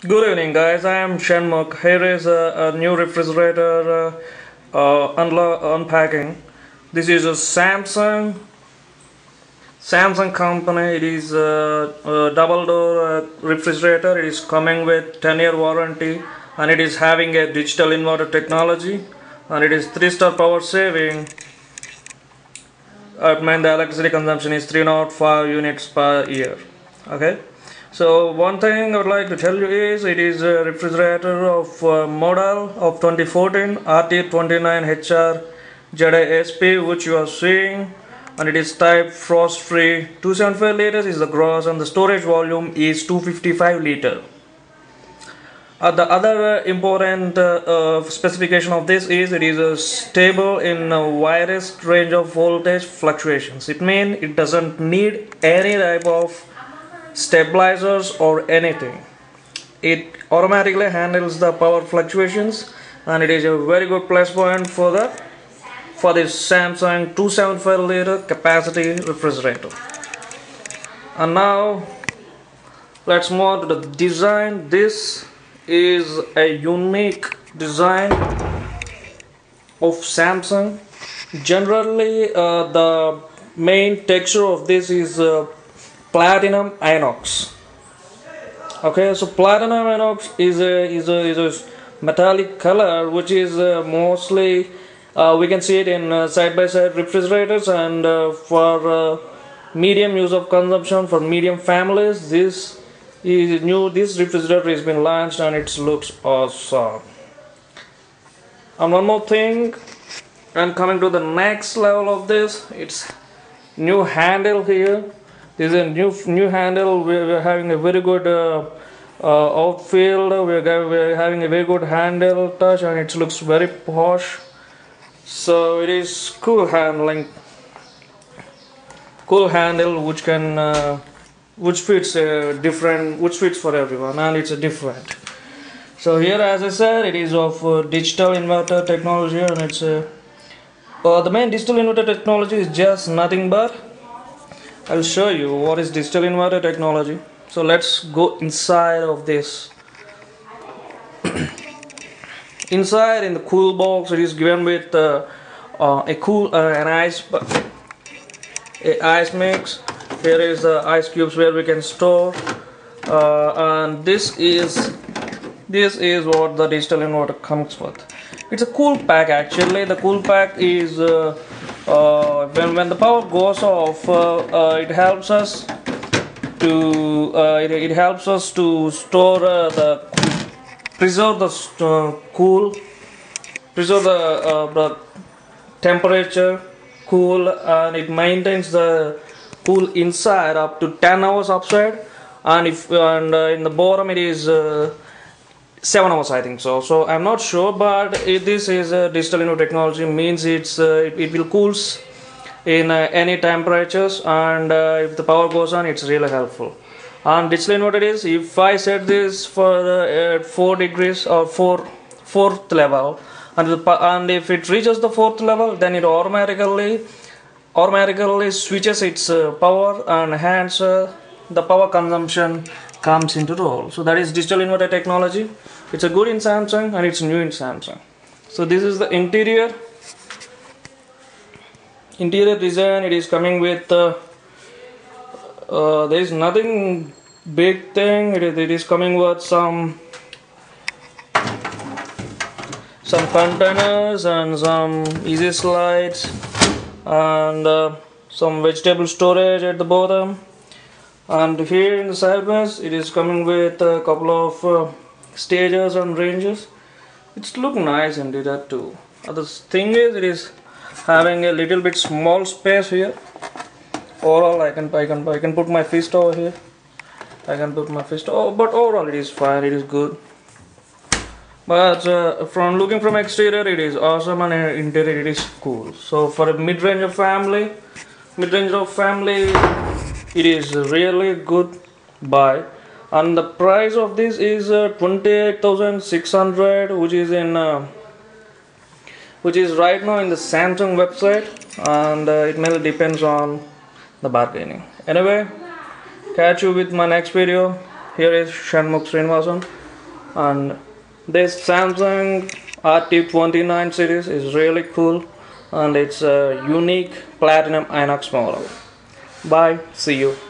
Good evening, guys. I am Shanmukh. Here is a, a new refrigerator uh, uh, unpacking. This is a Samsung Samsung company. It is a, a double door uh, refrigerator. It is coming with 10 year warranty and it is having a digital inverter technology and it is 3 star power saving. It means the electricity consumption is 305 units per year. Okay. So one thing I would like to tell you is it is a refrigerator of uh, model of 2014 RT29HR ZASP which you are seeing and it is type frost free 275 liters is the gross and the storage volume is 255 liter. Uh, the other uh, important uh, uh, specification of this is it is stable in a widest range of voltage fluctuations. It means it doesn't need any type of stabilizers or anything. It automatically handles the power fluctuations and it is a very good place plus point for the for this Samsung 275 liter capacity refrigerator. And now let's move on to the design. This is a unique design of Samsung. Generally, uh, the main texture of this is uh, platinum inox. Okay, so platinum inox is a is a is a metallic color which is uh, mostly uh, we can see it in side by side refrigerators and uh, for uh, medium use of consumption for medium families this is new this refrigerator has been launched and it looks awesome and one more thing and coming to the next level of this it's new handle here this is a new new handle. We're having a very good uh, uh, outfield. We're, we're having a very good handle touch and it looks very posh. So it is cool handling. Cool handle which can uh, which fits uh, different which fits for everyone and it's a different. So here as i said it is of uh, digital inverter technology and it's a uh, the main digital inverter technology is just nothing but i'll show you what is digital inverter technology. So let's go inside of this. Inside in the cool box it is given with uh, uh, a cool uh, an ice a ice mix. Here is the ice cubes where we can store uh, and this is this is what the digital inverter comes with. It's a cool pack actually. The cool pack is uh, uh, when, when the power goes off it helps us to it, it helps us to store the preserve the uh, cool preserve the, uh, the temperature cool and it maintains the cool inside up to 10 hours upside. And if and uh, in the bottom it is uh, 7 hours i think so. So i'm not sure but if this is a digital inverter technology means it's uh, it, it, will cools in uh, any temperatures and if the power goes on it's really helpful. And digital inverter is if I set this for uh, 4 degrees or 4 fourth level and, the, and if it reaches the fourth level then it automatically automatically switches its uh, power and hence uh, the power consumption comes into role so that is digital inverter technology. It's a good in Samsung and it's new in Samsung. So this is the interior. Interior design it is coming with uh, uh, there is nothing big thing. It is, it is coming with some some containers and some easy slides and uh, some vegetable storage at the bottom and here in the sideways it is coming with a couple of uh, stages and ranges it's look nice indeed that too. The thing is it is having a little bit small space here. Overall I can I can I can put my fist over here. I can put my fist oh but overall it is fine it is good. But uh, from looking from exterior it is awesome and interior it is cool. So for a mid-range of family mid-range of family it is really good buy. And the price of this is uh, 28600 which is in uh, which is right now in the Samsung website. And uh, it mainly depends on the bargaining. Anyway, catch you with my next video. Here is Shanmukh Srinivasan. And this Samsung RT29 series is really cool. And it's a unique platinum inox model bye. See you